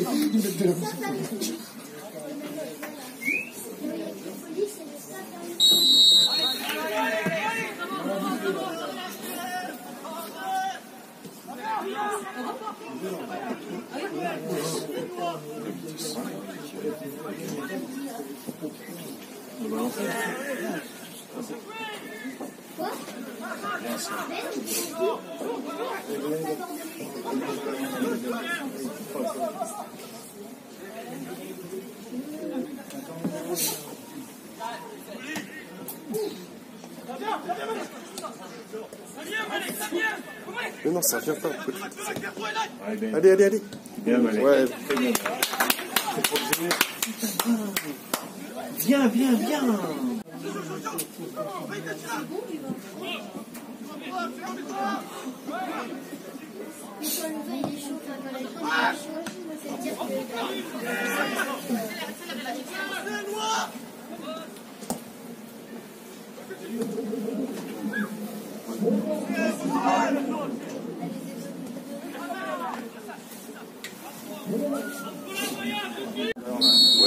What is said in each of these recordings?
Ils Mais non, ça vient pas. Allez, allez, allez. Bien, Malek. Ouais, Viens, viens, viens. Moi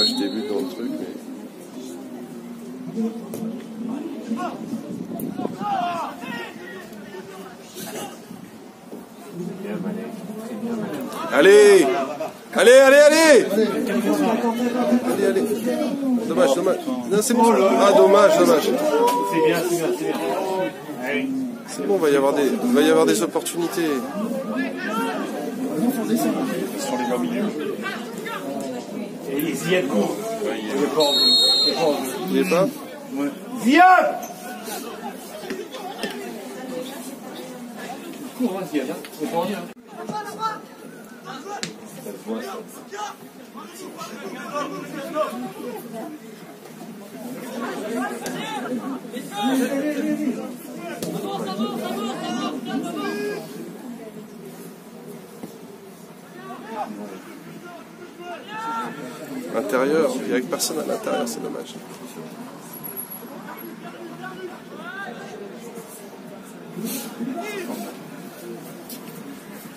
je vu dans le truc, mais. Bien, Malek. Très bien, Malek. Allez Allez, allez, allez Allez, allez. Dommage, dommage. Non, c'est bon. Ah, dommage, dommage. C'est bien, c'est bien, c'est bien. C'est bon, il va y avoir des, il va y avoir des opportunités. Sur les bas milieu. Et Ziad court. Il est jeu. Il est pas. Ziad Cours, hein, Ziad. Hein. C'est pas en Intérieur, il n'y a personne à l'intérieur, c'est dommage.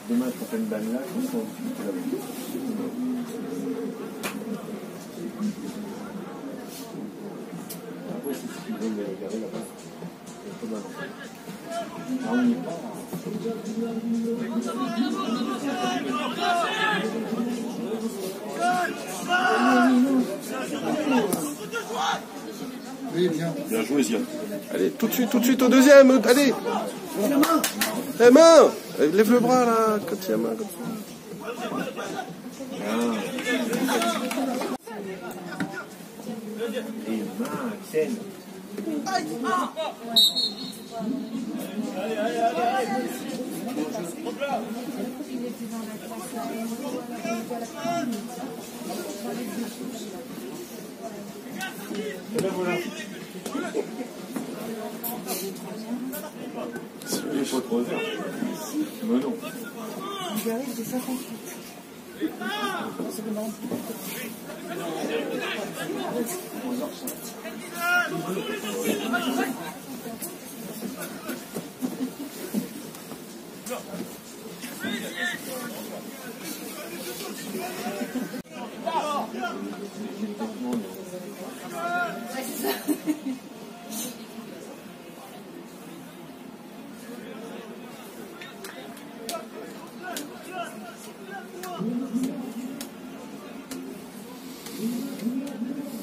Dommage quand t'as une balle là, la Après, là-bas. C'est pas mal. Ah, on y est pas. Oui, bien. Bien joué, Ziad. Allez, tout de suite, tout de suite au deuxième. Allez. La main. Lève le bras là, quand il y a main comme ça. Et main, Voilà. Il faut trop faire. Mais non. J'arrive de 58.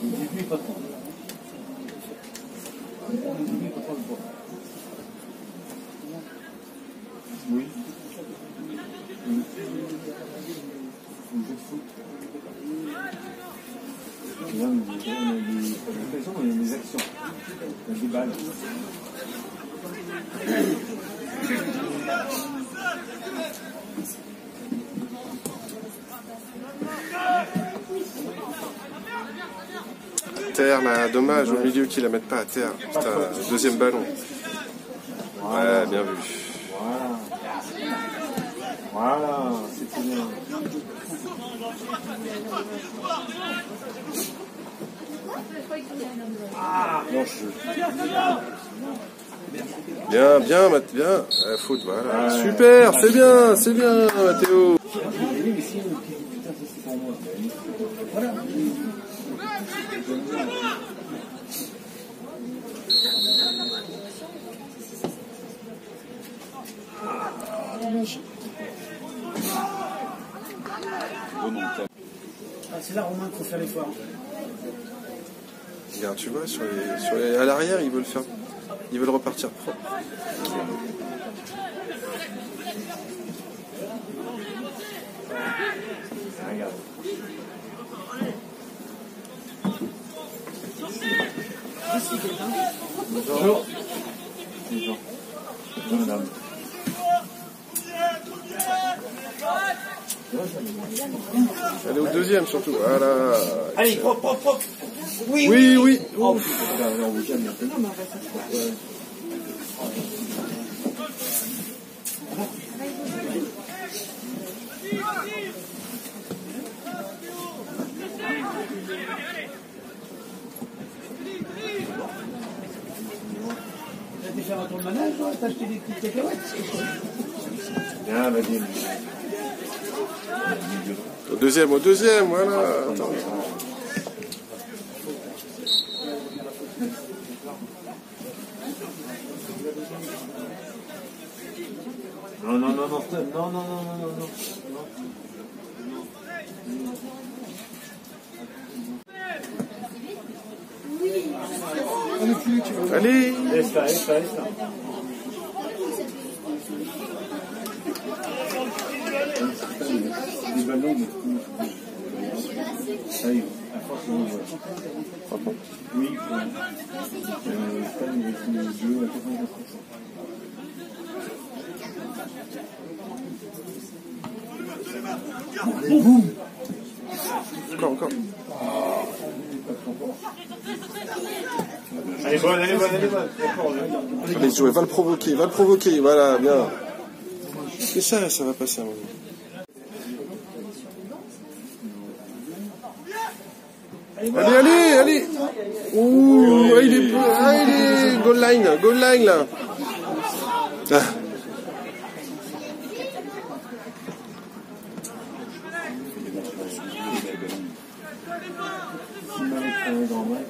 Dis-lui pas trop. Dis-lui pas trop le poids. Oui. Oui. Un jeu de foot. Là, on a des, on a des, pas des occasions, mais des actions. On a des balles. Terre là, dommage au milieu qu'ils la mettent pas à terre. Putain, deuxième ballon. Ouais, bien vu. Voilà. Voilà, c'est bien. Non, je... Bien, bien, bien. Euh, foot, voilà. Super, c'est bien, c'est bien, Mathéo. Voilà. Ah, c'est là, Romain, qu'il faut faire l'effort. Regarde, tu vois, sur les, sur les, à l'arrière, ils veulent faire. Ils veulent repartir propre. Regarde. Bonjour. Bonjour. Bonjour, madame. Allez au deuxième surtout. Voilà. Allez, propre, propre, propre. Oui, Oui, oui. Oh, putain, on vous calme un peu. T'as été faire un tour de manège, toi T'as acheté des petites cacahuètes vas-y. Au deuxième, au deuxième, voilà. Attends. Non, non, non, non, non, non, non, non, non, non. Allez. Les ballons, mais- Ça y est, à force. Oui, oui. Euh, Stan, il a fini le jeu à 95%. Encore, encore. Allez, bonne, allez, bonne, allez, bonne. D'accord, là. Allez, Joey, va le provoquer, va le provoquer. Voilà, bien. C'est ça, ça va passer un moment. Allez, allez, allez Ouh, ah, il est, ah, il est goal line, goal line là. Ah. S'il m'avait fait un grand match,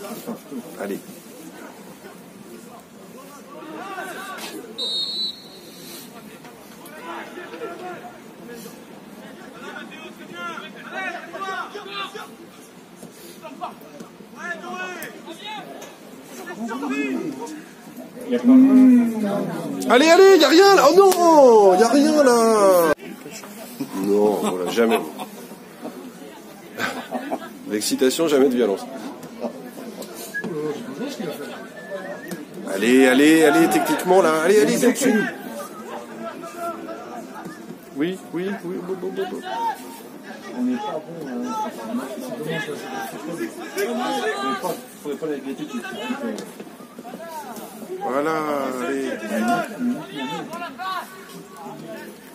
ça change tout. Allez. Il n'y a pas un. Allez, allez, y a rien là. Oh non, y a rien là. Non, voilà, jamais. L'excitation, jamais de violence. Allez, allez, allez, techniquement là. Allez, allez, suite. Oui, oui, oui. bon, bon, bon, bon. On n'est pas bon. Hein. C'est dommage, pas- Il faudrait pas la gâter tout de suite. Voilà, allez.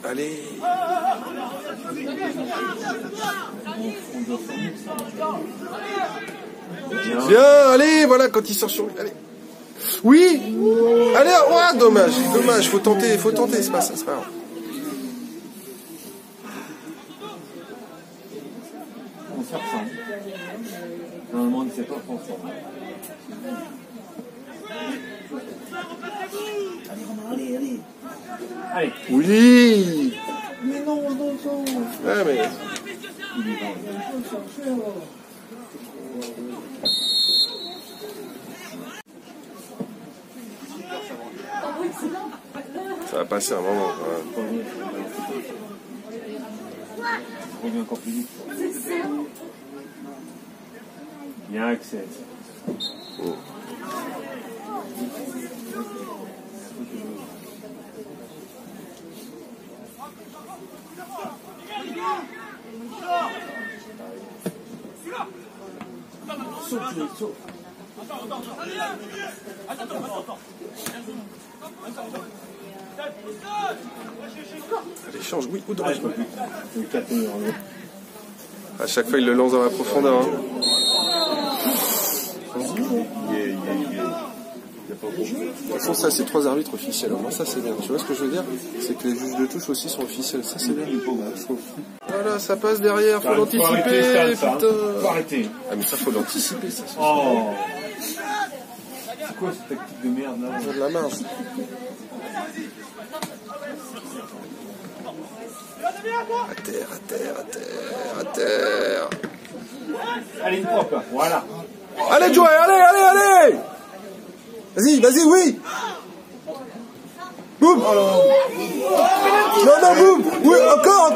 Allez. Bien, allez, voilà, quand il sort sur lui. Allez. Oui Allez, ouais, dommage, dommage, faut tenter, faut tenter, c'est pas ça, c'est pas grave. Normalement, on ne sait pas ensemble. Allez, Romain, allez, allez. Allez, Oui Mais non, non, non. Ouais, mais... Ça va passer un moment. ouais. reviens encore plus vite. Bien, Axel. Saute, saute. Allez, change, oui, ou dommage. je peux plus. Le 4 heures. hein. À chaque fois, il le lance dans la profondeur. hein. De toute façon, ça, c'est trois arbitres officiels. Moins, ça, c'est bien. Tu vois ce que je veux dire? C'est que les juges de touche aussi sont officiels. Ça, c'est bien. Voilà, ça passe derrière. Faut Faut arrêter, l'anticiper. Putain. Faut arrêter. Ah, mais ça, faut l'anticiper, ça. c'est- Oh C'est quoi cette tactique de merde là? De la marge. À terre, à terre, à terre, à terre. Allez, une propre là. Voilà. Allez, Joey, allez, allez, allez Vas-y, vas-y, oui Boum Non, non, boum Oui, encore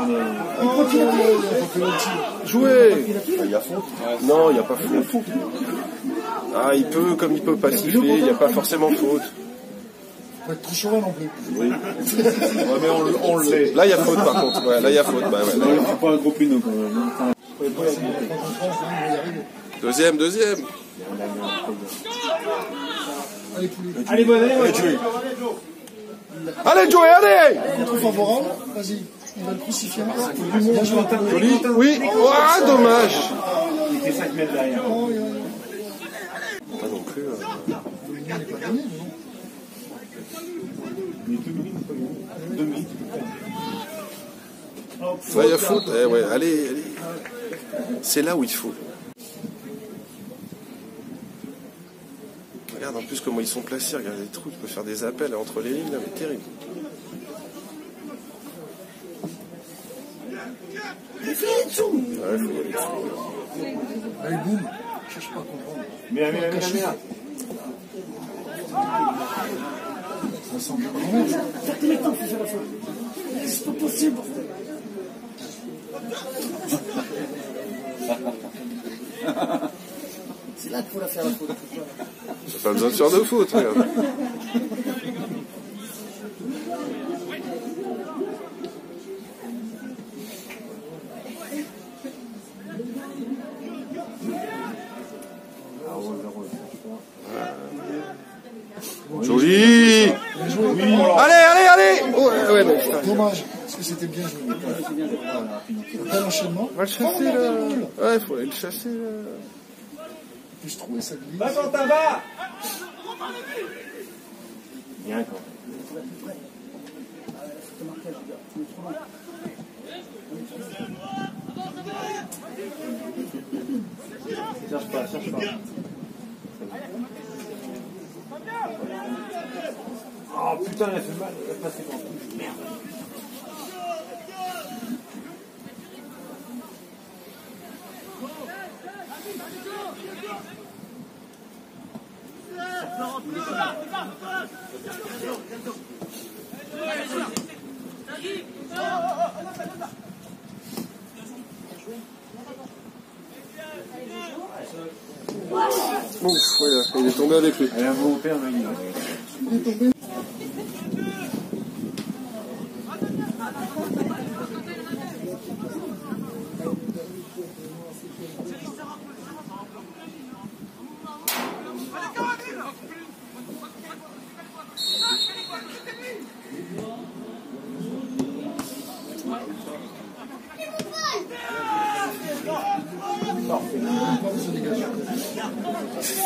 Jouez Il y a faute. Non, il n'y a pas faute. Ah, il peut, comme il peut pas siffler, il n'y a pas forcément faute. Faut être trop chauvin non plus. Oui. Ouais, mais on, l'est. Là, il y a faute, par contre. Ouais, là, il y a faute. Bah, ouais, là, il y a- C'est pas un gros pinot quand même. Deuxième, deuxième. Allez, poulet. Allez, bon, allez, allez, Allez, Joey, allez Contre favorable, vas-y. On va le crucifier encore. Bien joué. Joli. Oui. Ah, dommage. Il était 5 mètres derrière. Oh, Pas non plus. euh, Le lien n'est pas gagné, mais non. Il est pas minutes. Il y a faute. Eh ouais, allez, allez. C'est là où il faut. Regarde en plus comment ils sont placés. Regarde les trous. Tu peux faire des appels entre les lignes. là, mais terrible. Ouais, faut y aller dessus. Allez, boum. Cherche pas à comprendre. Mais la, mais la, mais la, mais la. Ça semble quand même. C'est pas possible. C'est là qu'il faut la faire la faute. T'as pas besoin de faire de faute. Regarde. Joli Allez, allez, allez oh, ouais, ouais. Dommage, parce que c'était bien joué. Bel enchaînement. On va le chasser là. Ouais, faut aller le chasser là. Puis je trouvais ça glisse. Va, Quentin, va Bien, quand Cherche pas, cherche pas. Oh putain, elle a fait mal, elle a passé quand Merde. Ouf, ouais, il est tombé avec lui. Elle a un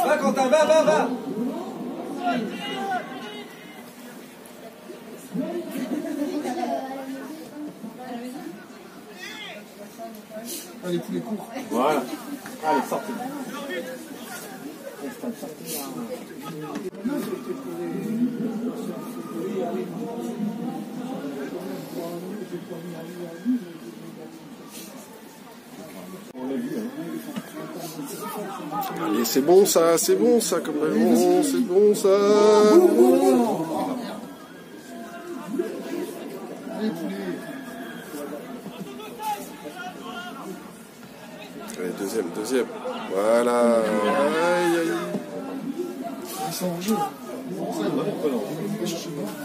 Va, Quentin, va, va, va Allez, poulet court. Voilà. Allez, sortez. Vu, hein. Allez, c'est bon ça, c'est bon ça, comme ballon, c'est bon ça. Allez, deuxième, deuxième. Voilà. Aïe, aïe.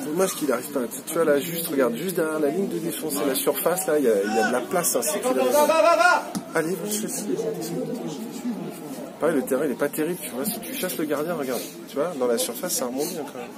Dommage qu'il n'arrive pas. Tu vois là, juste, regarde, juste derrière la ligne de défense et la surface, là, il y, a il y a de la place. Hein, Allez, chasser. Pareil, le terrain, il est pas terrible, tu vois. Si tu chasses le gardien, regarde. Tu vois, dans la surface, ça remonte bien quand même.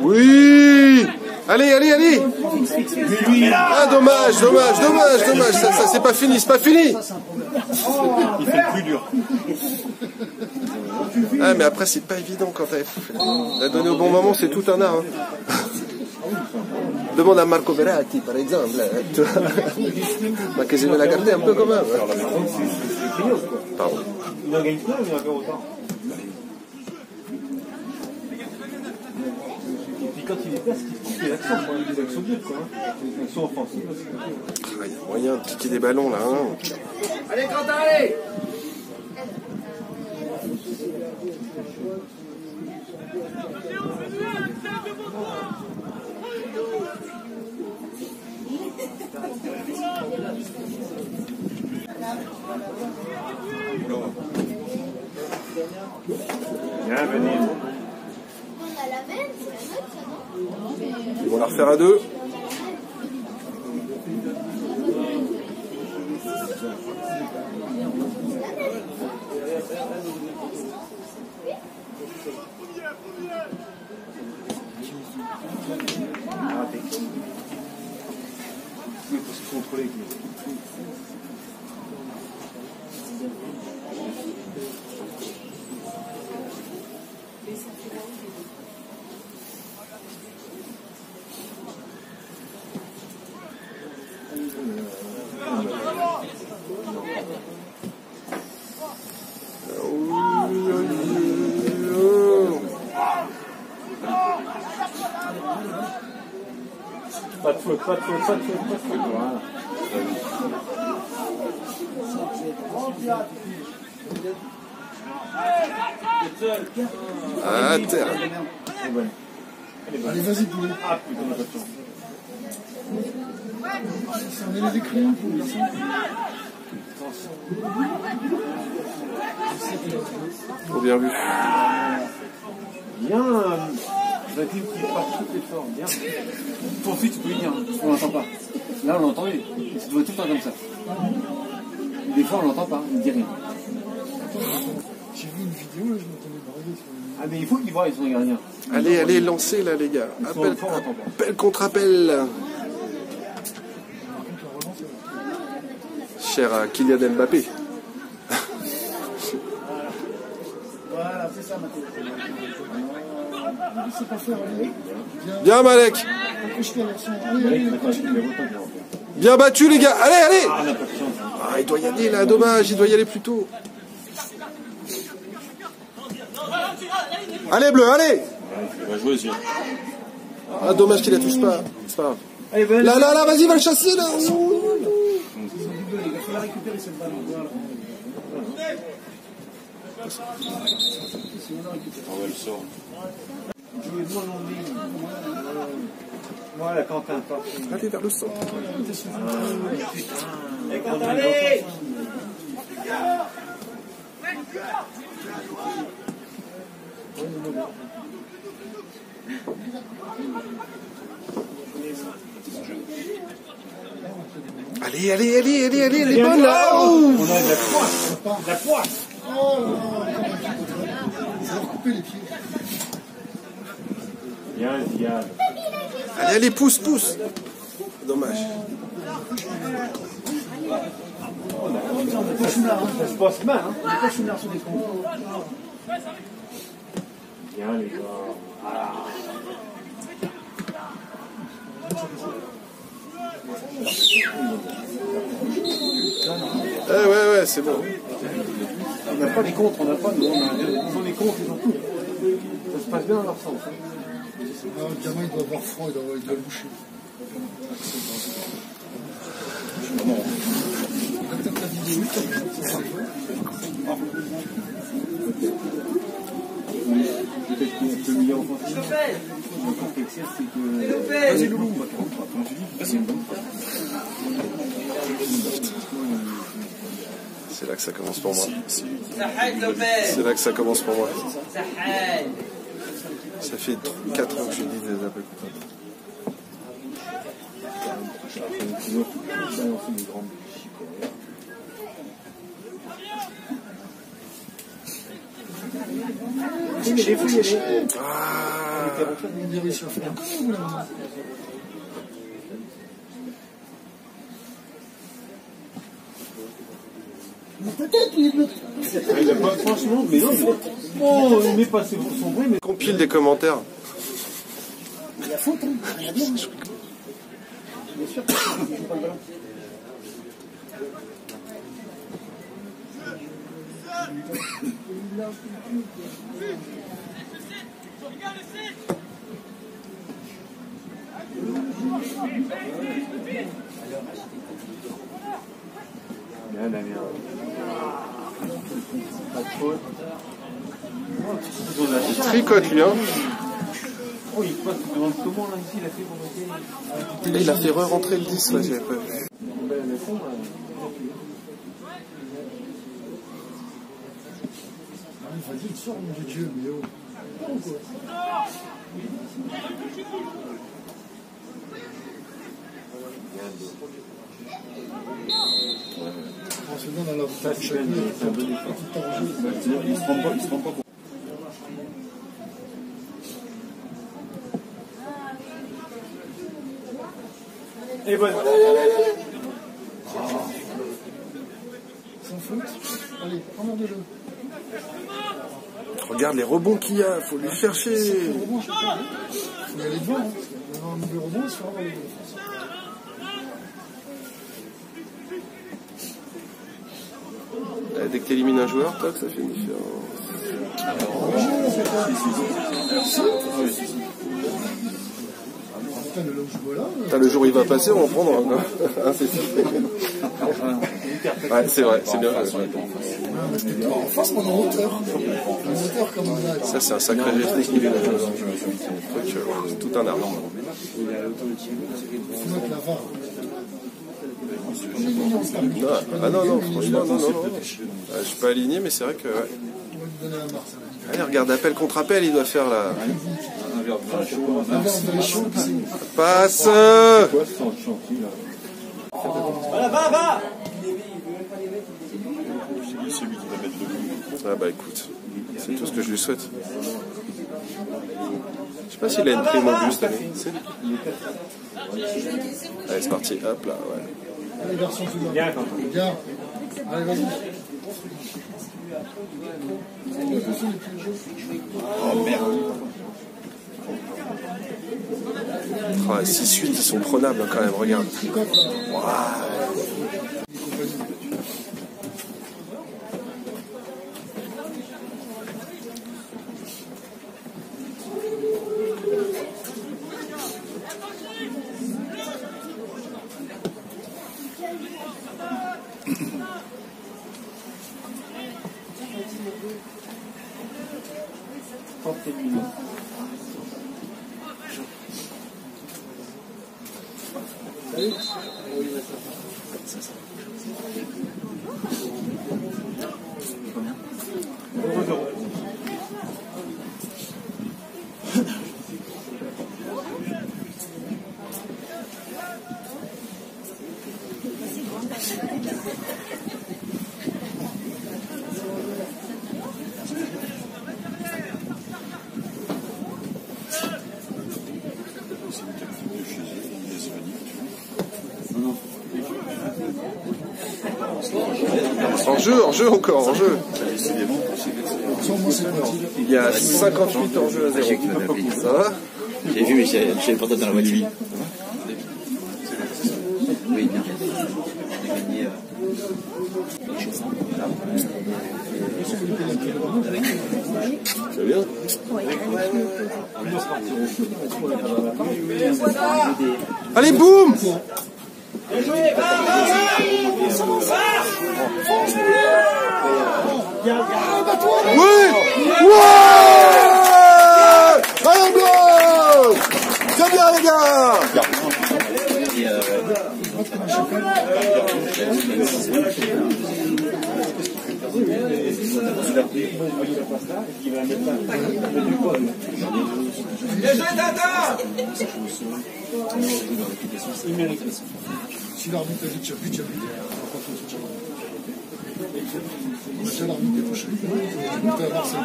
Oui Allez, allez, allez Ah, dommage, dommage, dommage, dommage. Ça, ça c'est pas fini, c'est pas fini. Il fait le plus dur. Ah, mais après, c'est pas évident quand t'as la donner au bon moment, c'est tout un art. hein. Demande à Marco Verratti, par exemple. Ma que je vais la garder un peu quand même. Pardon. Il il quand il est perce, il fait l'action, quoi. des actions dures, quoi. hein. Des actions offensives. aussi. Ah, Il y a moyen de piquer des ballons là. hein. Allez, Quentin, allez Bien, Ils vont la refaire à deux. Pas faute, pas faute, pas faute. Voilà. Ah, terre. Allez, vas-y. Ah putain, on a pour garçon. Oh, bien vu. Bien. La team qui part tout l'effort. Bien. Aussi, tu peux lui dire. hein. On l'entend pas. Là, on l'entend. Il il doit tout le temps comme ça. Des fois, on l'entend pas. Il dit rien. J'ai vu une vidéo, là, je m'entendais brailler sur une... Ah, mais il faut qu'il voit, ils sont les gardiens. Allez, allez, lancez là, les gars. Ils Appel, appel contre appel. La Cher à Kylian Mbappé. Voilà, c'est ça, Mathieu. C'est pas faire, allez. Bien, Malek. Bien battu, les gars. Allez, allez. Ah. Ah, il doit y aller là, dommage. Il doit y aller plus tôt. Allez, bleu, allez. Ah, dommage qu'il la touche pas. C'est pas grave. Allez, venez. Là, là, là, vas-y, va le chasser là. Il va falloir récupérer cette balle. Voilà. On va le sort. En longue ligne. Voilà, Quentin, parfait. Allez vers le centre. Et Quentin, allez Allez, allez, allez, allez, allez, elle est bonne là. Oh On a de la poisse. La poisse. Ça va couper les pieds. Bien, Ziad. Allez, allez, pousse, pousse. Dommage. Ça se passe mal, hein comptes Bien, les gars. Eh ouais, ouais, c'est bon. On n'a pas les contres, on n'a pas. Nous, on ils ont les contres, ils ont tout. Ça se passe bien dans leur sens. hein. Ah, le gamin, il doit avoir froid, il doit, le boucher. Vas-y, Loulou. C'est là que ça commence pour moi. C'est là que ça commence pour moi. Ça fait 4 ans que je dis des appels J'ai vu les Ah, peut-être, franchement, mais non, oh, il met pas ses son bruit, mais compile des commentaires. Il faute, hein. Bien, Damien. Pas de faute. Ils ont lâché. Il tricote lui, hein. Oh, il passe, tu te demandes comment là ici il a fait pour monter. Et il a fait re-rentrer le 10, ouais, j'avais pas vu. Ah, Vas-y, il sort, mon Dieu, mais oh. Oh, Ça, c'est un bon effort. Il se rend pas compte. Et. Sans faute. Allez. Regarde les rebonds qu'il y a, faut les chercher. Il devant. Hein. Il y a un rebond, il avoir défenseur. Euh, Dès que tu élimines un joueur, toc, ça fait une différence. Putain, le jour où il va passer, on va en prendre un. Hein, c'est. Ouais, c'est vrai, c'est bien. en face, on en hauteur. En hauteur comme on a. Ça, c'est un sacré geste. Truc, euh, c'est tout un art. Il faut mettre Non, ah non, non, franchement, non, non. Euh, Je suis pas aligné, mais c'est vrai que. ouais. Va. Allez, regarde, appel contre appel, il doit faire c'est- Passe en chantier là Ah bah écoute, c'est tout ce que je lui souhaite. Je sais pas s'il a une prime en plus cette année. tu sais. Allez, c'est parti, hop là, ouais. Allez, garçon, le monde. Bien. Bien. Allez, vas-y. Ah, 6-8, ils sont prenables quand même, regarde. Jeu, en jeu encore, en jeu. Il y a 58 en jeu à 0. Ça va J'ai vu, mais j'ai j'ai le portable dans la voiture. Oui, bien. On a gagné, les chaussons. C'est bien. Allez, boum Ouais Allez, go Très bien, les gars Et, euh, Il a pris, moi je voyais la passe là, et puis il va la mettre là. Il a du poids, lui. Il mérite. Si l'arbitre a dit qu'il n'y a plus de Chablis, on va pas faire ce Chablis. On a déjà l'arbitre est. L'arbitre Marseille.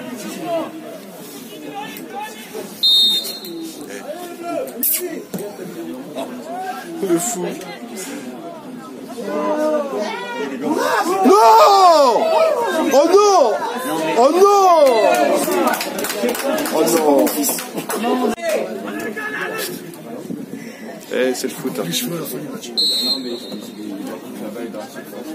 Le fou. Non Oh non Oh non Oh non Eh, c'est le foot. hein.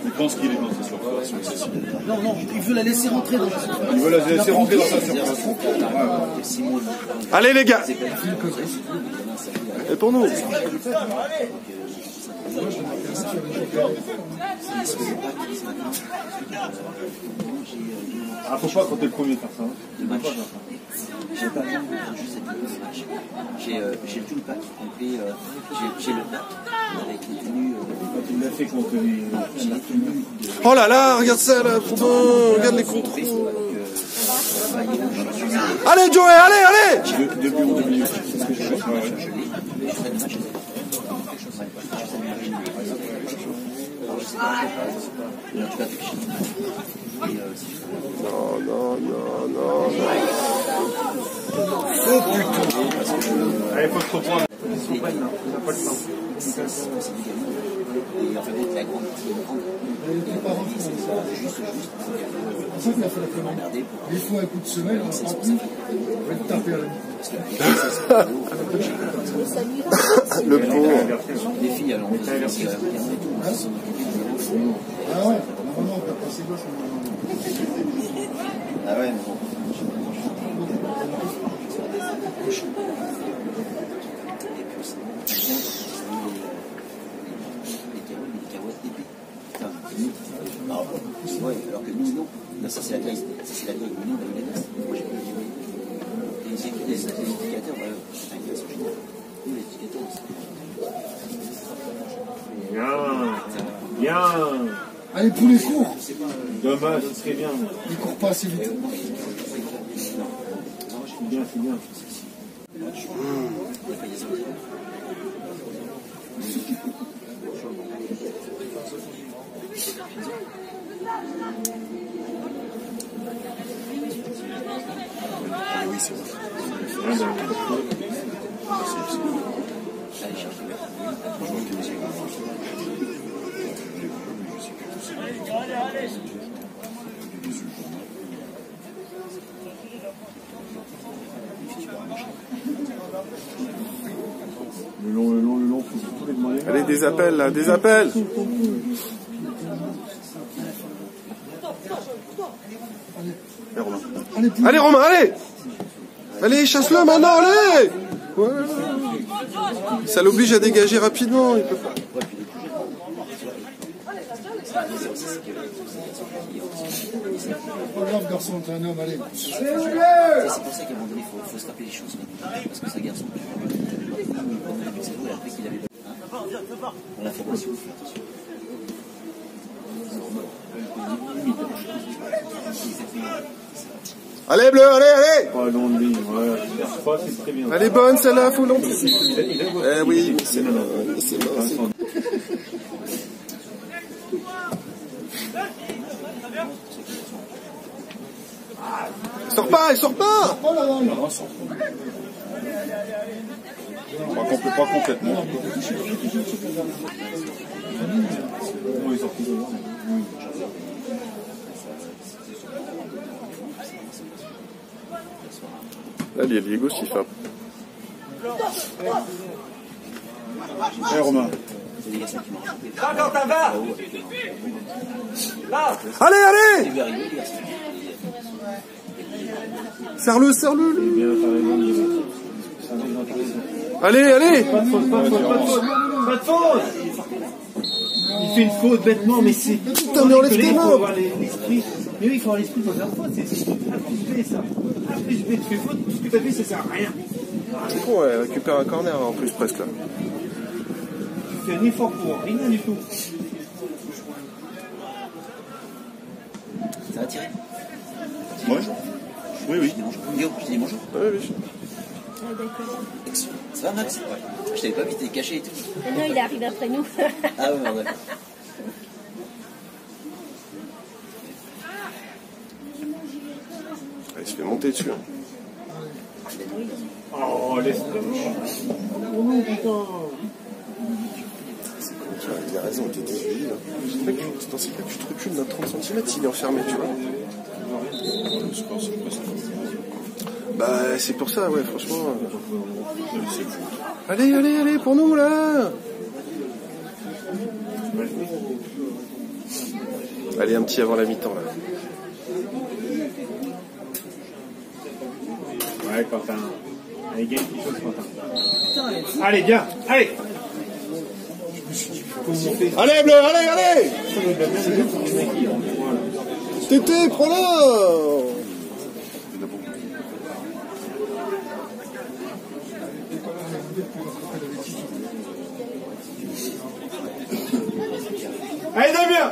Il pense qu'il est dans sa surface. Non, non, il veut la laisser rentrer dans la surface. Il veut la laisser rentrer dans sa surface. Allez les gars Et pour nous Ah, faut pas quand t'es le premier à faire ça. hein. J'ai pas bien juste. J'ai euh, j'ai tout le pack complet. euh, j'ai- le pack avec les tenues. euh, fait les. tenues Oh là là, regarde ça là, putain, regarde les contrôles. Allez Joey, allez, allez Deux buts en deux minutes. C'est ce que j'ai fait. Ouais, ouais. Mais en tout cas, fiction. Et euh, si Non, non, non, non, non. Allez, faut se reprendre. pas c'est-. Et en fait, la grande. C'est la connerie. Des fois, un coup de semelle, on. On va le taper à la Le pauvre. Des filles, tout. Ah ouais, gauche. normalement. Ah ouais, mais bon. Et puis aussi, les carottes, les carottes épées. Enfin, nous, alors, ouais, alors que nous, non. Non, ça c'est la ça c'est la nous, on a eu la tasse. Moi, j'ai pas eu les, les, les, les indicateurs, ouais, c'est un gars, c'est génial. Nous, les indicateurs, c'est Bien. Bien. Allez, pour les cours, Dommage, ce serait bien. il court pas assez vite. C'est bien, c'est bien. Ben, aller chercher. Le long, le long, le long, faut surtout les demander. Allez, des appels là, des appels Allez, pour Allez Romain, allez Allez, chasse-le maintenant, allez Ouais. Ça l'oblige à dégager rapidement, il peut pas. Pas grave, garçon, t'es un homme, allez. C'est pour ça qu'à un moment donné, il faut, faut se rappeler les choses. Parce que c'est un garçon après qu'il avait la faut attention. Allez bleu, allez, allez ouais. C'est très bien. Elle est bonne celle-là, faut Eh oui, c'est bon, c'est bon, sort pas, il sort pas là. Pas, pas complètement. Devant Là, il y a Diego frappe. Eh Romain. Allez, allez Il veut arriver, les garçons. Serre-le, serre-le lui. bien, t'as raison. T'as raison, t'as raison. Allez, allez Pas de faute, pas de faute, pas de faute. Pas de faute Il fait une faute bêtement, mais c'est. putain, mais enlève tes mains. avoir l'esprit. Mais oui, il faut avoir l'esprit de faire faute. C'est c'est A plus B, ça. A plus B, tu fais faute, tout ce que t'as fait, ça sert à rien. Ouais, elle récupère un corner en plus presque là. Tu fais un effort pour rien du tout. Ça va tirer Ouais. Oui, oui. Je dis bonjour. Guillaume, je dis bonjour. Ouais, oui. Ah, d'accord. Ça va, Max? Je t'avais pas vu, t'es caché et tout. Ah non, il arrive après nous. Ah ouais, d'accord. Ah, il se fait monter dessus. hein. Oh, laisse C'est con, tu vois, il a raison, t'es désolé. Tu- dans ces cas, tu te recules d'un 30 cm, il est enfermé, tu vois. Bah, c'est pour ça, ouais, franchement. Allez, allez, allez, pour nous, là Allez, un petit avant la mi-temps, là. Ouais, Quentin. Allez, gagne quelque chose, Quentin. Allez, bien, allez Allez, bleu, allez, allez Tété, prends-le Allez, Damien.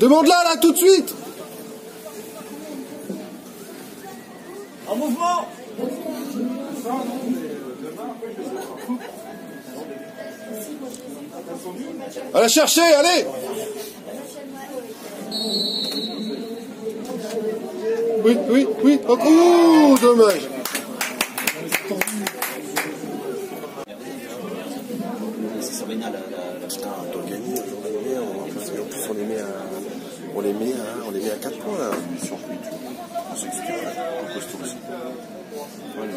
Demande-la, là, tout de suite La chercher, allez Oui, oui, oui. Oh, ouh, dommage. On les met à, on les met à, on les met à 4 points, là. C'est costaud aussi. Ouais, il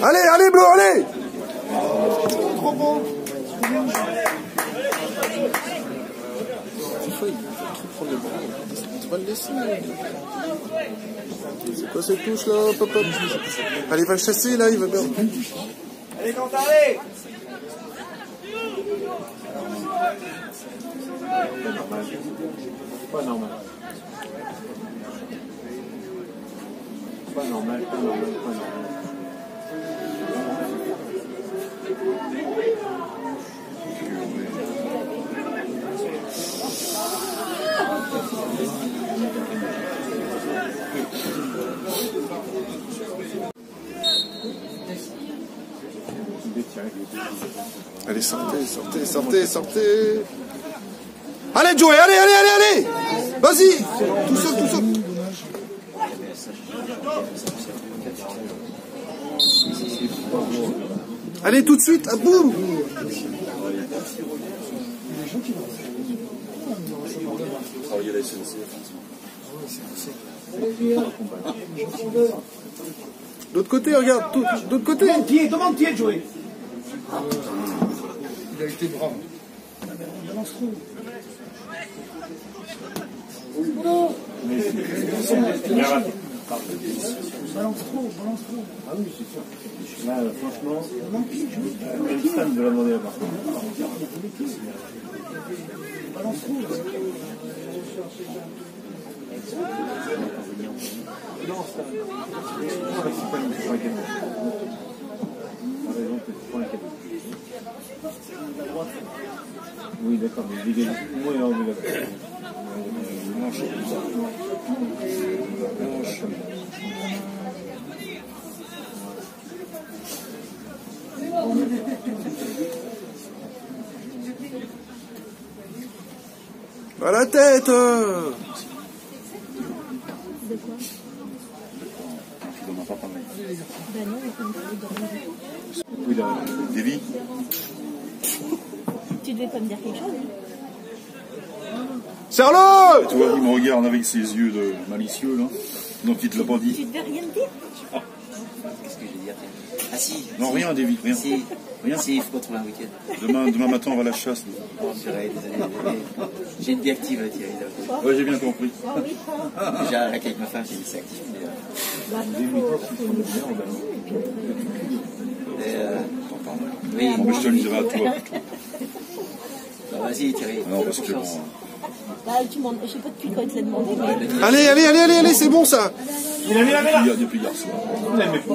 pas. Allez, allez, bleu, allez Des fois, il faut trop prendre le ballon. Tu vas le laisser. C'est quoi cette touche là Hop, hop, hop. Allez, va le chasser là, il va bien. Allez, Quentin, allez Pas normal. Pas normal, pas normal, pas normal. Allez, sortez, sortez, sortez, sortez. Allez, Joey, allez, allez, allez, allez Vas-y Tout seul, tout seul. Allez, tout de suite, ah, boum Travailler à la SNCF. L'autre côté, regarde, d'autre côté Demande pied, demande pied, Joey Il a été brave. Raté. Balance trop, balance trop. Ah oui, c'est sûr. Euh, franchement, la. Balance trop. Non, c'est pas une question. Oui, d'accord, mais il comme ça. Manche. À la tête. De quoi n'en ai pas parlé. Ben non, on. Oui, là. Davy Tu devais pas me dire quelque chose Serre-le Tu vois, il me regarde avec ses yeux de malicieux, là. Donc il te l'a pas Tu dit. devais rien me dire Qu'est-ce que je vais dire Ah si Non, rien, Davy, rien. Si, rien, si, il faut pas trouver un week-end. Demain, demain matin, on va à la chasse. nous. Oh, purée, désolé, désolé. J'ai une vie active, là, Thierry. là. Ouais, j'ai bien compris. Ah Déjà, avec ma femme, j'ai une vie active. Mais, euh, bah et euh, oui, Bon, mais je te le dirai à toi. bah, vas-y, Thierry. Ah Non, parce que bon, bah, tu m'en... Je sais pas depuis quand il te l'a demandé, mais... Allez, allez, allez, allez, allez, c'est bon ça Il a mis la il y a depuis hier soir. Il a mis pas.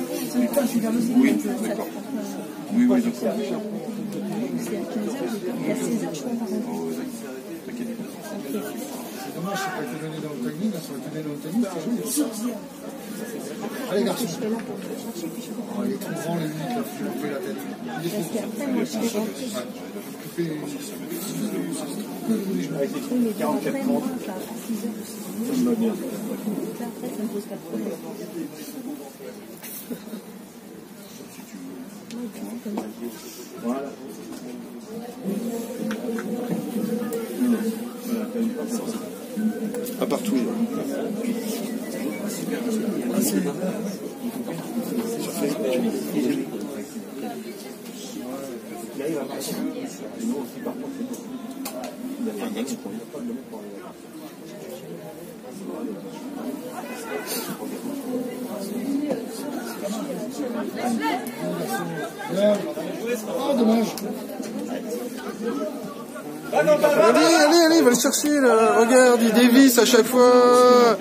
Oui, d'accord. Oui, oui, d'accord. C'est à 15h, et à 16h, je crois, par exemple. Oh, t'inquiète. C'est dommage, c'est pas été donné dans le timing, ça aurait été donné dans le timing, c'est joli. Allez, garçon. Oh, il est trop grand, le unique, là, couper la tête. Il est trop Parce qu'après, moi, je vais rentrer. Couper les- que à 6h ou 6h, Donc là, après, ça me pose pas de problème. Oui, puis c'est comme ça. Voilà. À partout. Il ex Oh, dommage. Allez, allez, allez, va le chercher. Regarde, il dévisse à chaque fois.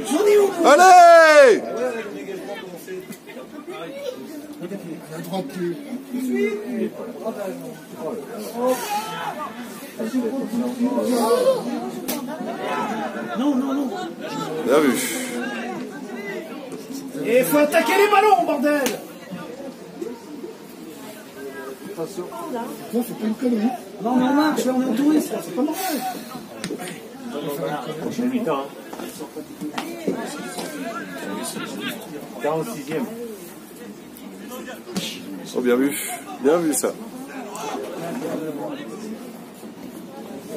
Allez La droite qui Non, non, non. Bien vu. Et faut attaquer les ballons, bordel Là, c'est pas une connerie. Non, mais on marche, là, on est en touriste, c'est pas normal. Prochaine mi-temps. hein. 46e. Oh, bien vu. Bien vu ça. Celui qui a filmé la chaîne, là où Lorenzo joue,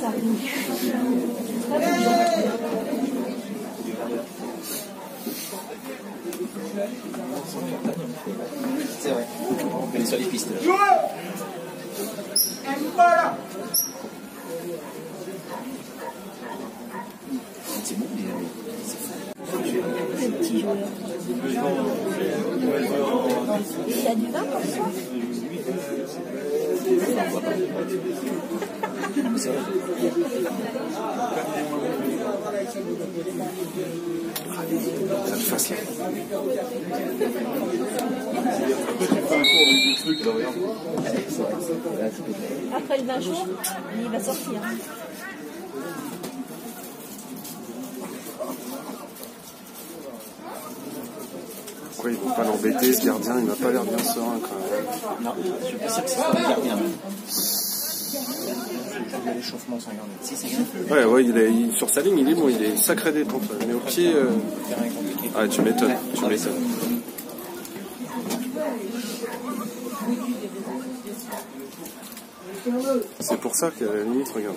ça arrive. Pas beaucoup de gens. C'est vrai. On est sur les pistes. C'est bon, mais. Il a du Après le vin chaud, il va sortir. Pourquoi ils vont pas l'embêter ce gardien? Il m'a pas l'air bien serein quand même. non, je suis pas sûr que ce soit le gardien. Même. l'échauffement. Ouais, ouais, il est, il- sur sa ligne, il est bon, il est sacré détente. Mais au pied, euh, ah, tu m'étonnes, tu m'étonnes. C'est pour ça qu'à la limite, regarde.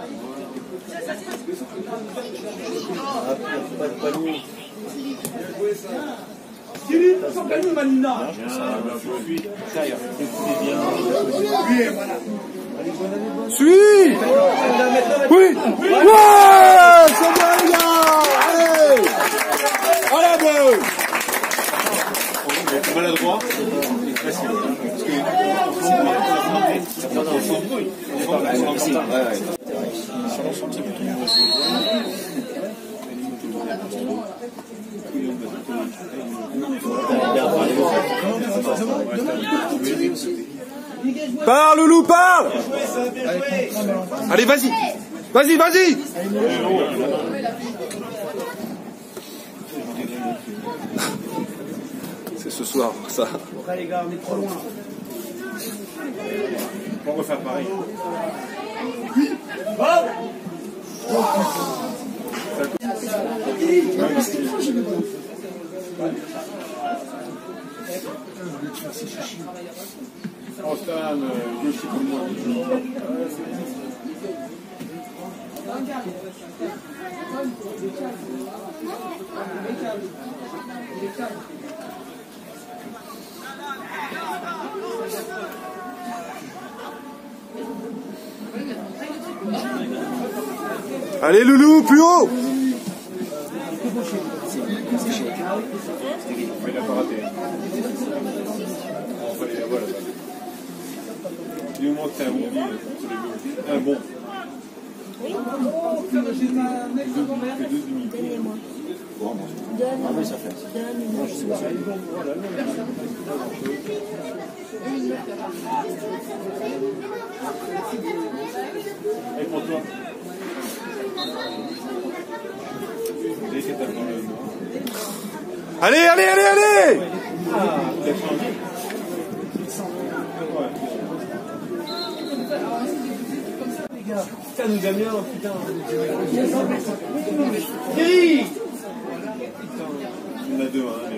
quand ça va bien. Suis Oui Ouais C'est bien les gars Allez À la bonne maladroit, c'est. Parce non, non. On on. Sur l'ensemble, c'est plutôt. Parle, Loulou, parle Allez, vas-y Vas-y, vas-y C'est ce soir, ça. Après les gars, on est trop loin. On refaire pareil. Oh, Stan, comme moi. Allez, Loulou, plus haut Il a pas raté. Un bon bon. Donne. Et pour toi. Allez, allez, allez, allez. Putain, nous Damien, putain. Thierry On a deux, hein.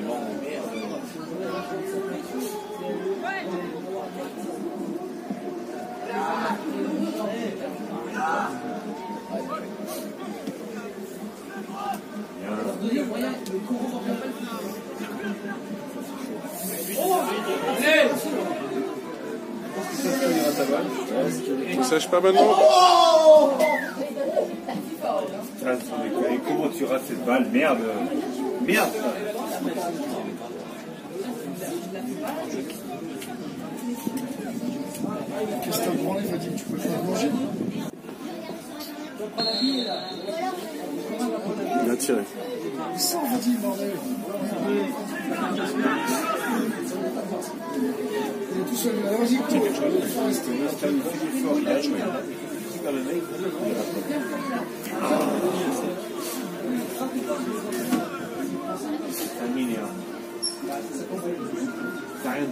Tu saches pas maintenant Putain, sans déconner, comment tu rates cette balle Merde Merde Qu'est-ce que t'as branlé, Fatim Tu peux faire manger Il a tiré. Sans Fatim, bordel Il est tout seul. Vas-y, il a joué. T'as rien de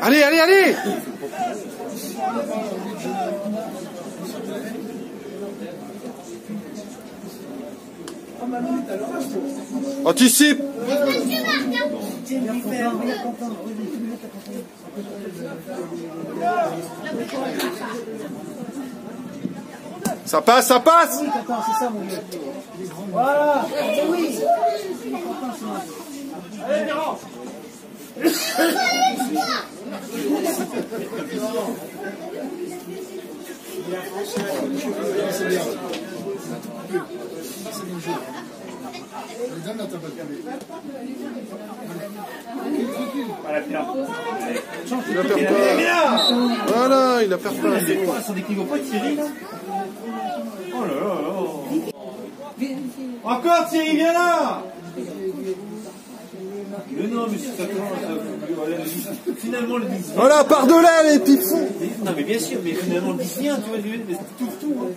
Allez, allez, allez. Anticipe. Ça passe, ça passe Bien joué. Allez. Voilà. Il a perd pas. Voilà, il a perd pas. c'est. Ils sont des vont pas tirer. Oh là là là. Encore Thierry, viens là Mais non, mais ça commence, finalement le Disney. Voilà, par-delà les pifous Non, mais bien sûr, mais finalement le Disney, tu vois, mais tu ouvres tout, hein.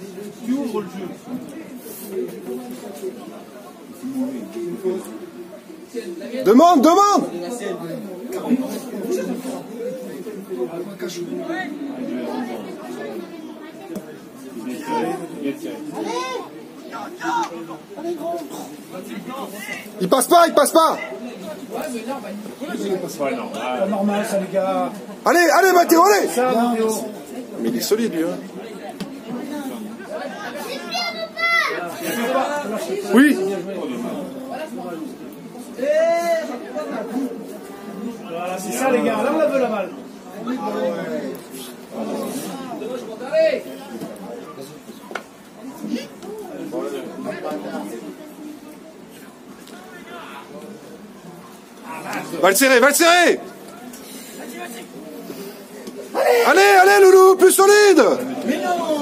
tu ouvres le jeu. Demande, demande tiré. Il passe pas, il passe pas Ouais, non, ah, normal ça, les gars. Allez, allez Mathéo, allez. Mais il est solide lui, hein Oui Voilà, c'est ça les gars, là on la veut la balle. Va le serrer, va le serrer Allez, allez, Loulou, plus solide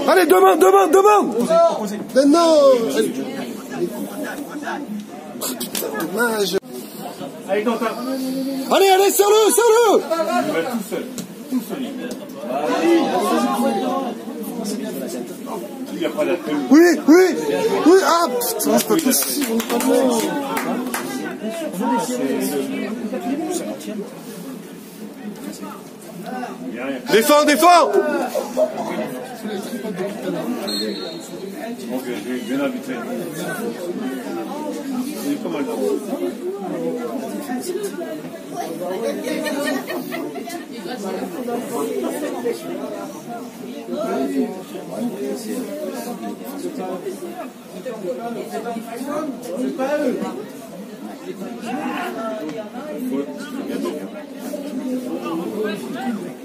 Allez, demande, demande, demande Mais non dommage Allez Allez, allez, serre-le, serre-le il va tout seul. Tout seul. Oui, oui, oui, ah putain, c'est pas possible. Défends, défends Donc je vais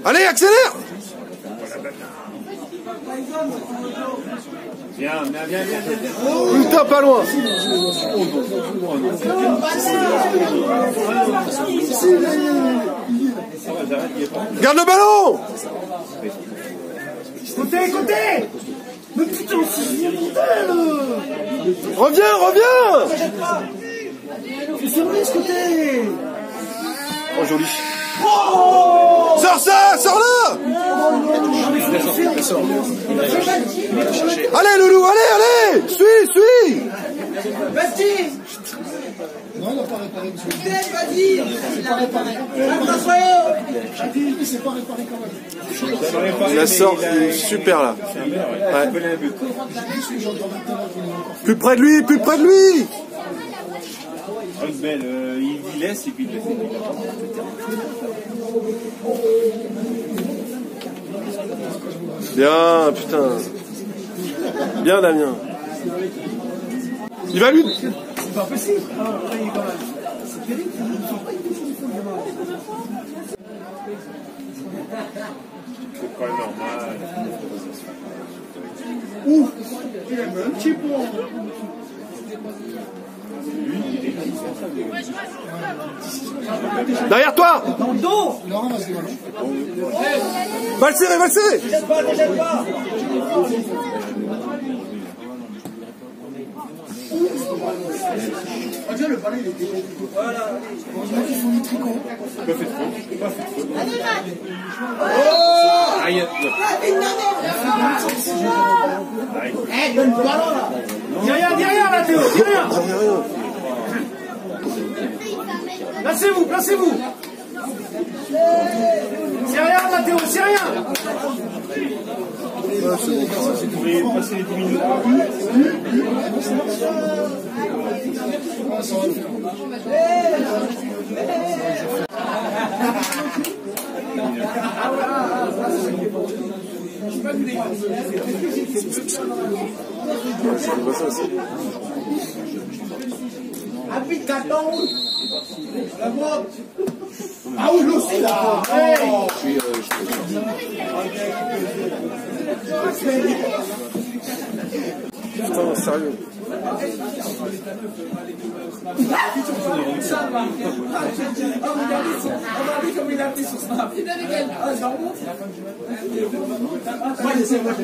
Allez, accélère Viens, viens, viens, viens, viens. Putain, pas loin. Garde le ballon. Côté, côté Mais putain, c'est Reviens, reviens. C'est vrai ce côté Oh, joli Sors ça, sors-le Allez, Loulou, allez, allez Suis, suis Non, il n'a pas réparé, monsieur. C'est pas réparé. C'est pas réparé quand même. Il la sort, il est super là. Ouais. Plus près de lui, plus près de lui belle, euh, il il laisse et puis il laisse. Bien, putain. Bien, Damien. Il va lui... C'est pas possible. Ah, est. C'est terrible. C'est pas normal. Ouh, il a un petit point. Derrière toi Dans le dos va dévoiler. Va le va le serrer Jette pas, ne jette pas Heureusement qu'ils font du tricot. Pas fait de faute. Pas fait de faute. Aïe. Derrière, derrière là, Théo, derrière Placez-vous, placez-vous C'est rien, Mathéo, c'est rien Vous passer les 10 minutes. Paulus da! Schwierig. Ich kann was. Ah oui, aussi là Putain, sérieux.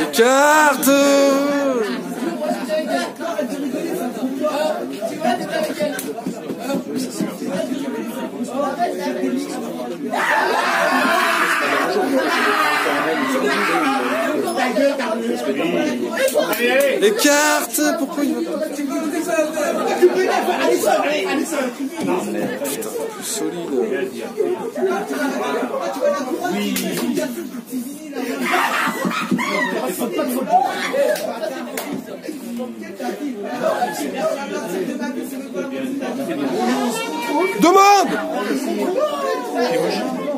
Écarte Allez, allez Écarte Pourquoi il solide. Demande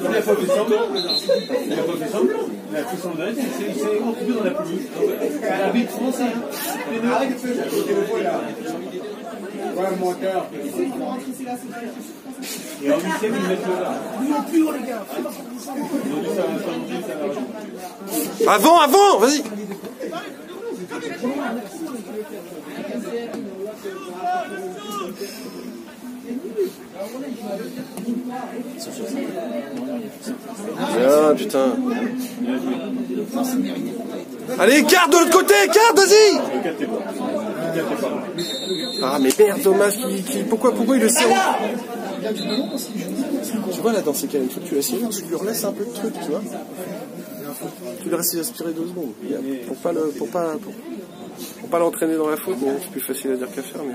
Il a pas fait semblant. Il a pas fait semblant. Il a fait semblant. Il s'est dans la. À français. Arrête de faire là. Ouais, mon cœur. Et en huitième, ils mettent le là. Non plus, les gars. Avant, avant, vas-y. Bien, putain. Allez, carte de l'autre côté, carte, vas-y Ah, mais merde, Thomas, qui, pourquoi, pourquoi il le serre Tu vois, là, dans ces cas, une fois que tu l'as serré, tu lui relaisses un peu de truc, tu vois Tu le laisses respirer deux secondes. Pour pas le, pour pas, pour, pour pas l'entraîner dans la faute, bon, c'est plus facile à dire qu'à faire, mais...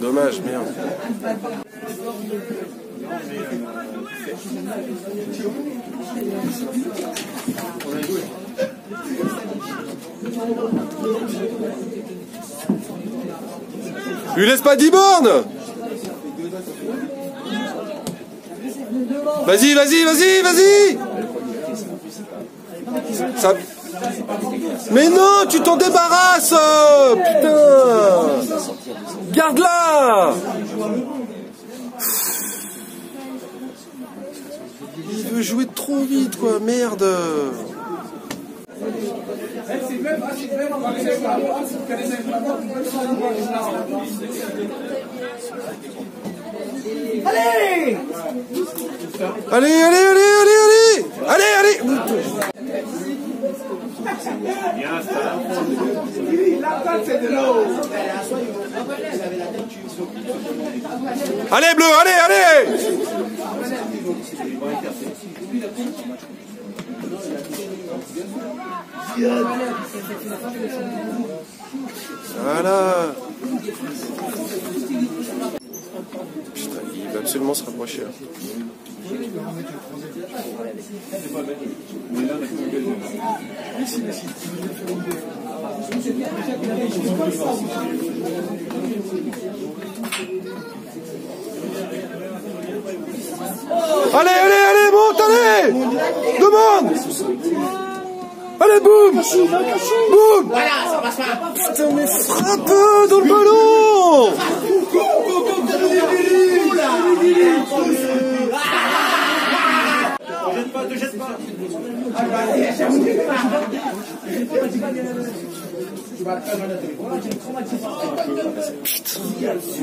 Dommage, merde. Lui laisse pas 10 bornes Vas-y, vas-y, vas-y, vas-y. Mais non, tu t'en débarrasses euh, Putain. Garde-la. Il veut jouer trop vite, quoi, merde Allez, allez, allez, allez, allez Allez, allez. Allez, bleu, allez, allez. Voilà Putain, il va absolument se rapprocher. là. Allez, allez, allez, monte, allez! Demande! Allez, boum! Boum! Putain, mais frappe dans le ballon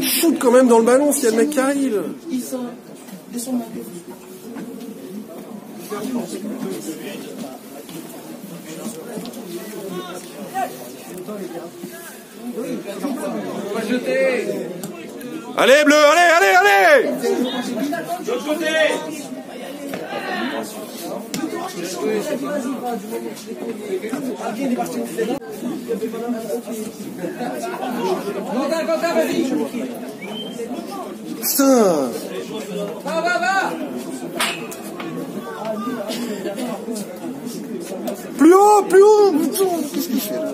Shoot quand même dans le ballon s'il y a le mec qui arrive Allez, bleu, allez, allez, allez. Putain Plus haut, plus haut. Qu'est-ce qu'il fait là?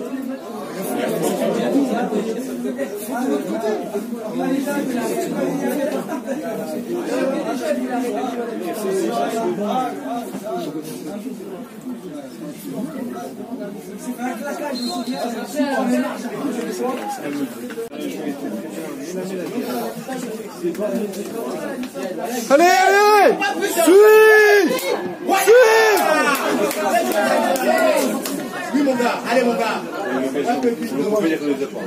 Allez, allez Suis Suis Oui, mon gars, allez, mon gars. On peut dire qu'on les a pas.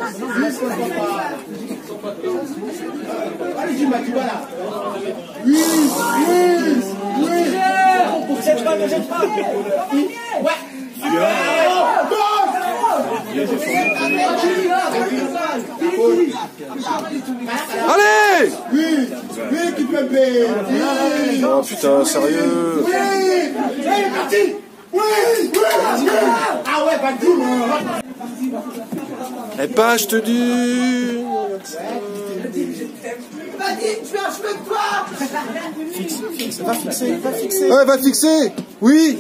Allez Oui, oui, qui peut payer. Oh putain, sérieux. Oui, oui, parti. Ah ouais. Eh pas, je te dis Vas-y, tu as un cheveu de toi. Va fixer, va fixer Ouais, va fixer Oui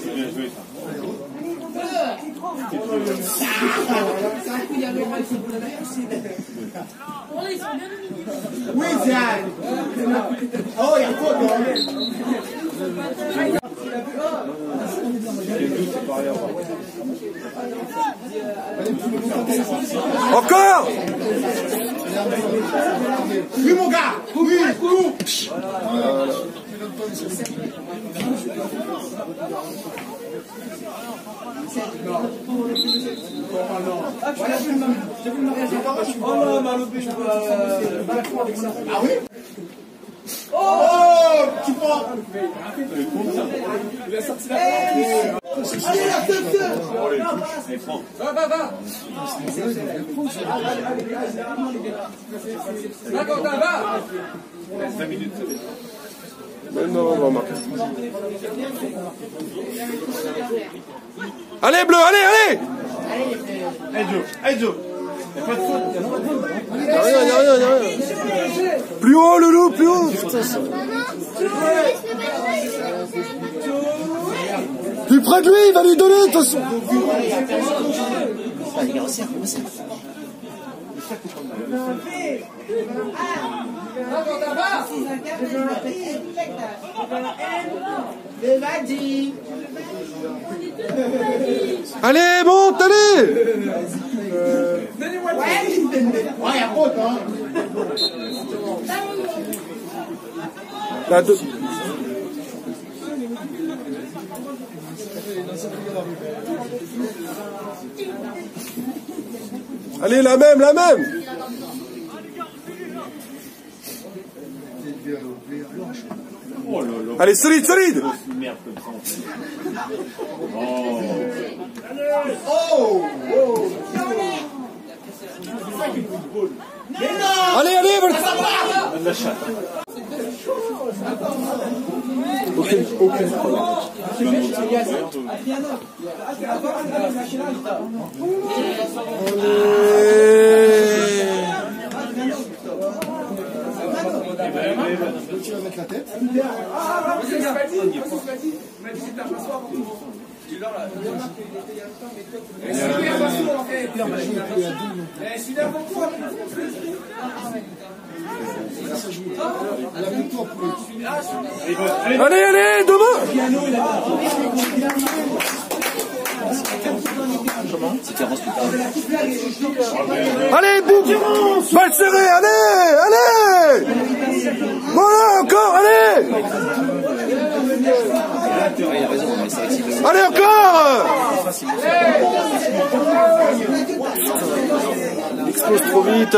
Oui, Diane. Oh, il y a quoi, toi Encore Oui, mon gars. Oui, oui. Ah oui Oh, tu prends Allez, la tête, tête. Mais non, on va marquer. Allez, bleu, allez, allez Allez Joe, allez rien, rien, rien. Plus haut, Loulou, plus haut Plus près de lui, il va lui donner, façon Allez, monte, allez Allez, la même, la même Oh là là. Allez, merde comme ça. en fait. Allez, allez Aucune, aucune. Tu vas mettre la tête. La victoire pour le Allez, allez, demain Allez, boum. Balle serrée, allez Allez. Voilà, encore, allez. Allez, encore. Explose trop vite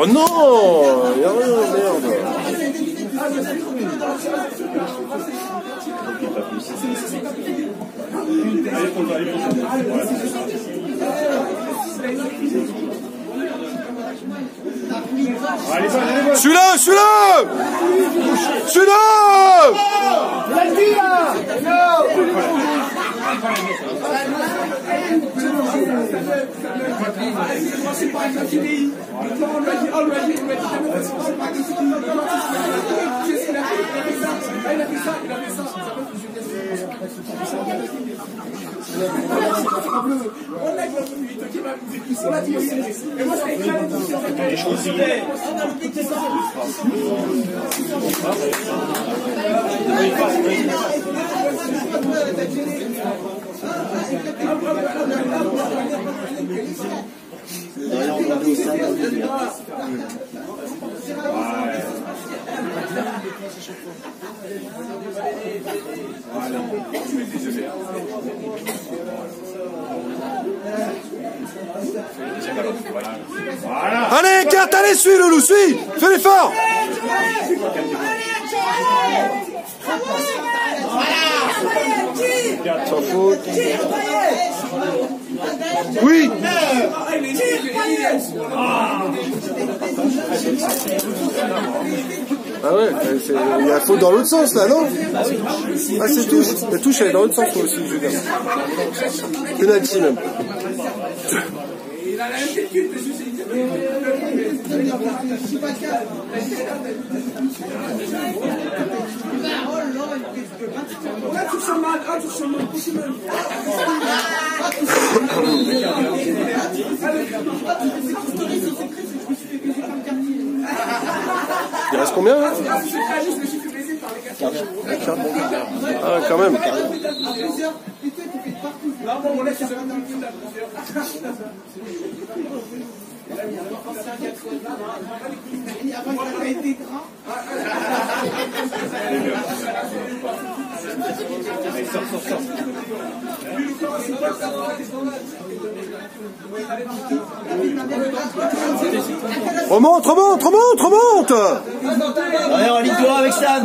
Oh non Il y a rien, merde Celui-là, celui-là Celui-là Derrière, on va vous Allez, carte, allez, suis, Loulou, suis. Fais l'effort. Faute. Oui Ah ouais, il y a faute dans l'autre sens là, non? Ah c'est touche, la touche elle est dans l'autre sens aussi, Julien. Penalty même. Il reste combien là Ah quand même. Remonte, remonte, remonte, remonte. Allez, en ligne droit avec Stan.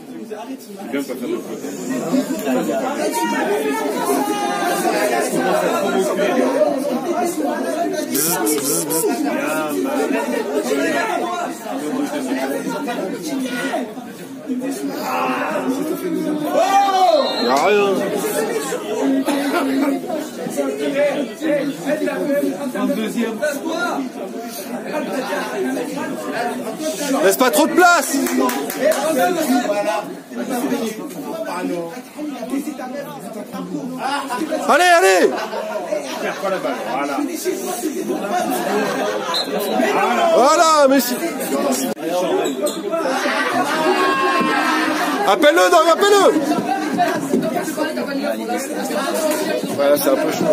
pas faire Il a rien. Laisse pas trop de place Allez, allez. Voilà, mais si... Appelle-le, appelle-le. Voilà, c'est un peu chaud.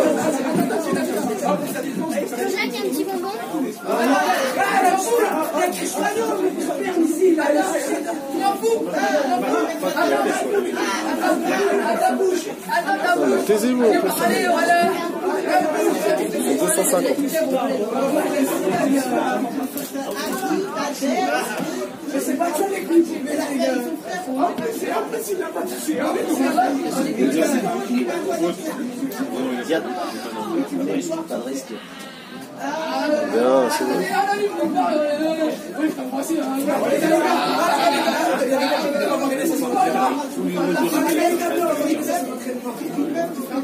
Jacques, un petit bonbon Taisez-vous, en plus. C'est 250. Ziad. Pas de risque. Bien, c'est bon.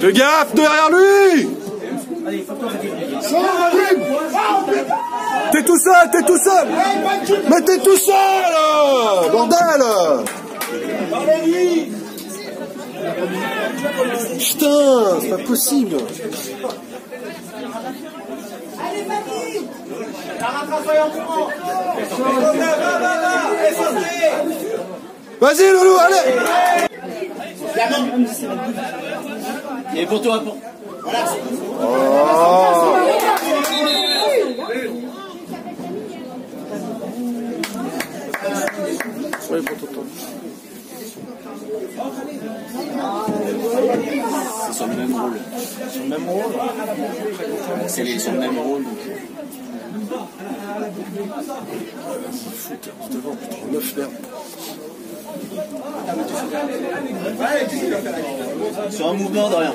Fais gaffe derrière lui T'es tout seul, t'es tout seul Mais t'es tout seul Bordel Putain, c'est pas possible Vas-y Loulou, allez Et pour toi, pour... Oh. Oui, pour tonton. C'est son même rôle. Son même rôle C'est les- son même rôle. donc, Devant, putain, neuf merde. Sur un mouvement de rien.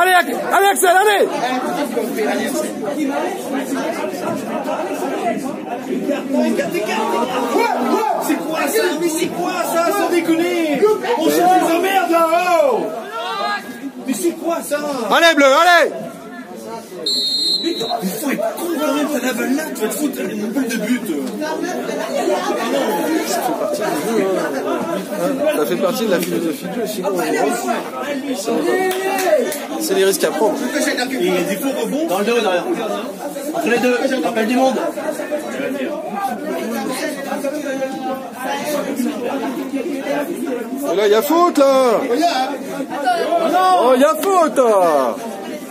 allez Axel, allez C'est quoi ça Mais c'est quoi ça Sans déconner On cherche des emmerdes là-haut Mais c'est quoi ça Allez bleu, allez Il faut être con quand même, t'as la balle là, tu vas te foutre une boule de but. Ça fait partie de la philosophie de jeu, sinon c'est les risques à prendre. Et il y a des faux rebonds Dans le dos, derrière. Entre les deux, rappel du monde. Et là, il y a faute là. Oh, il y a faute. là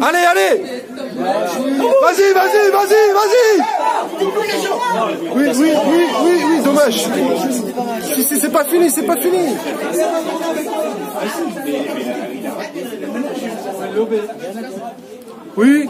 Allez, allez Vas-y, vas-y, vas-y, vas-y Oui, oui, oui, oui, oui, dommage. C'est pas fini, c'est pas fini. Oui.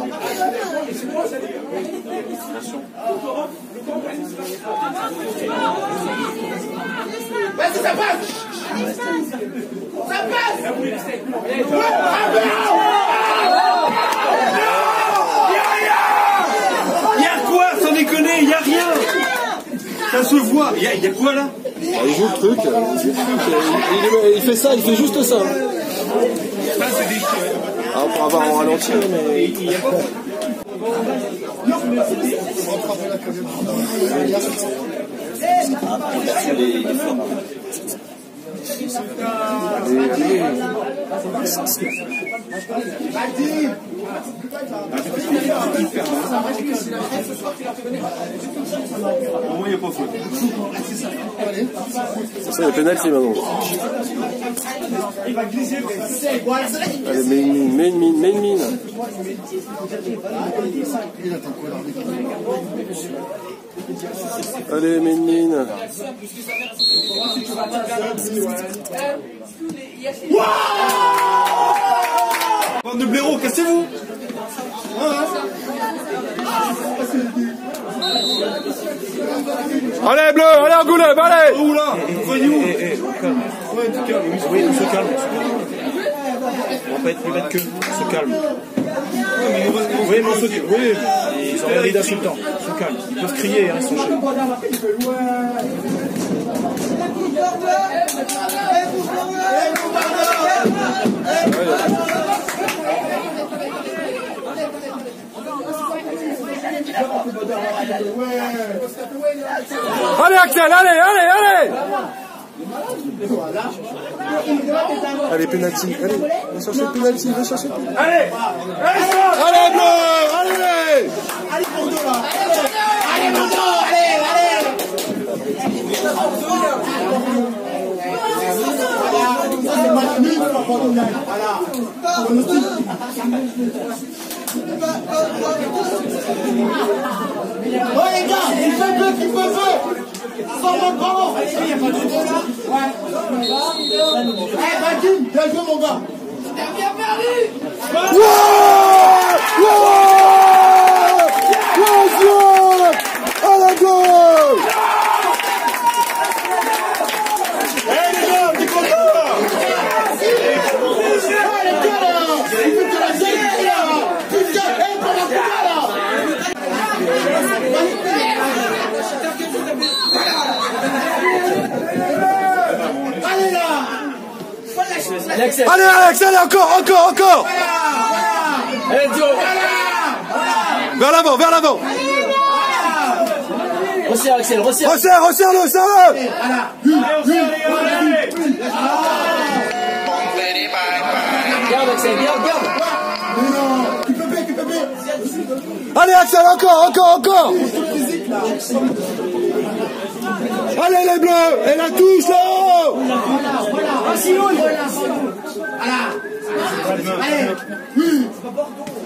Il y a quoi Sans déconner, il y a rien Ça se voit, il y a, il y a quoi là? Ah, Il joue le truc. Il, joue le truc. Il- il- il fait ça, il fait juste ça. Ça c'est des... Ah, on pourra avoir en ralenti, mais. Sur les, les formes. Au moins il pas. C'est pénalty maintenant. Allez, mets une mine, mets une mine. Allez, une mine. Bande de blaireaux, cassez-vous Allez, bleu, allez, Angoulême, allez Où là Voyons Oui, on se calme. On va pas être plus bête qu'eux, on se calme. Oui, mais on se dit, oui, ils ont rien d'insultant. Calment. Ils peuvent crier, hein, ils sont chauds. Allez, Axel, allez, allez, allez Allez, penalty. Allez, va chercher le penalty, va chercher le penalty. Allez Allez, ça Allez, bleu Allez Allez, Bordeaux, là Allez, Bordeaux, allez, allez Ça, c'est match nul, Bordeaux gagne. Voilà. Oh les gars, il fait peu, il fait peu Sans le ballon Il y a pas de deux là Ouais. Eh, Bakim, bien joué mon gars. Wow Wow Wow À la goal Eh, les gars, t'es content, là Ah les gars là Il fait de la zéro là Putain, eh, pour la coupe là Allez là Allez, Alex, allez, encore, encore, encore. Vers l'avant, vers l'avant. Resserre, Axel, resserre. Resserre, resserre-le, ça va. Garde, Axel, garde, garde. Allez, Axel, encore, encore, encore. Allez, les bleus Et la touche, là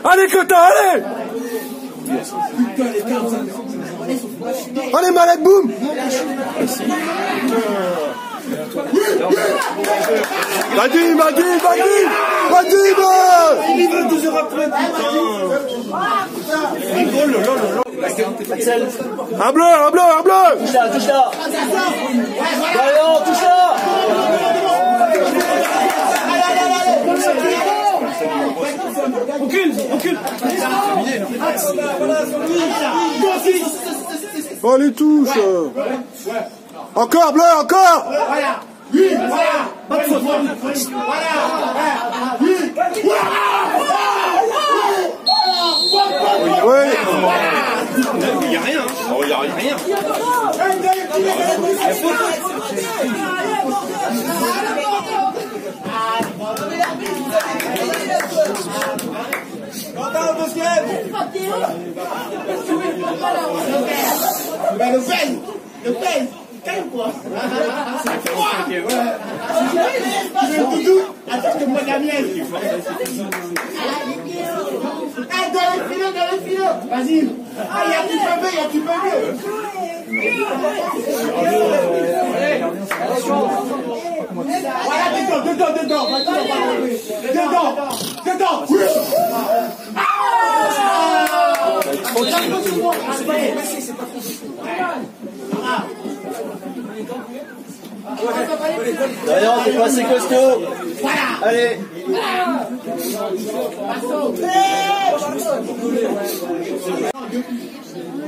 Allez, Cotin, allez Allez, Malek, boum. Vadim, Vadim, Vadim. Vadim. Il va deux heures après, putain Oh Un bleu, un bleu, un bleu. Touche-la, touche-la. Touche-la. Recule, les touches. Encore, bleu, encore. Oui. a rien. Ben le peine Le peine Calme-toi Tu veux le doudou Attends que moi la mienne Ah, dans les filets, dans les filets Vas-y. Ah, il y a qui peut mieux, il y a qui peut mieux. Voilà, dedans, dedans, dedans. Dedans, dedans. Oui Dorian, t'es pas assez costaud. Allez.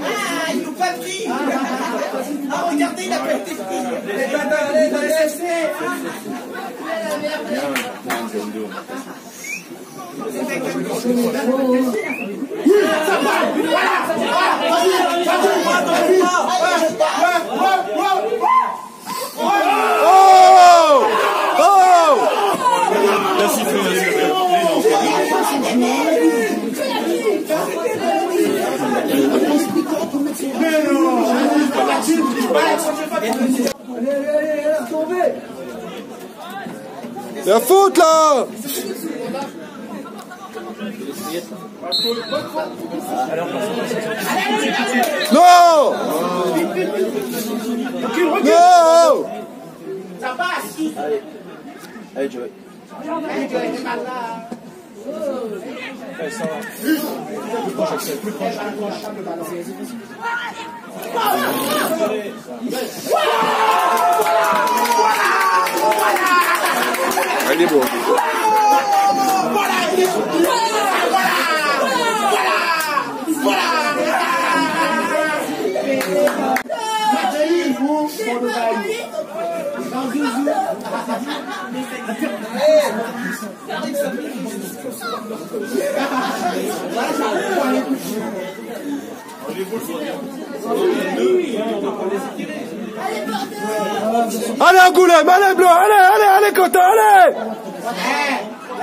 Ah, ils n'ont pas pris Ah, regardez, il a pas été Oh Oh là, siffle. La faute, là Non Non Ça passe Allez, Joey. Allez, Joey, là beau. Mathieu, vous, pour le bail. Dans deux jours. Allez Angoulême, allez Bleu, allez, allez, allez Quentin, allez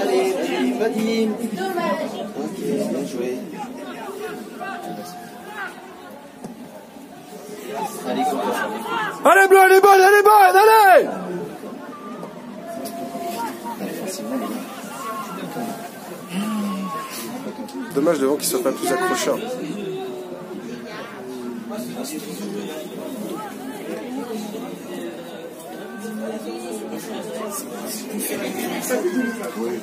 Allez, Vadim. Ok, bien joué. Allez. Allez Bleu, elle est bonne, elle est bonne, allez Allez. Dommage devant qu'il soit pas plus accrocheur. Oui,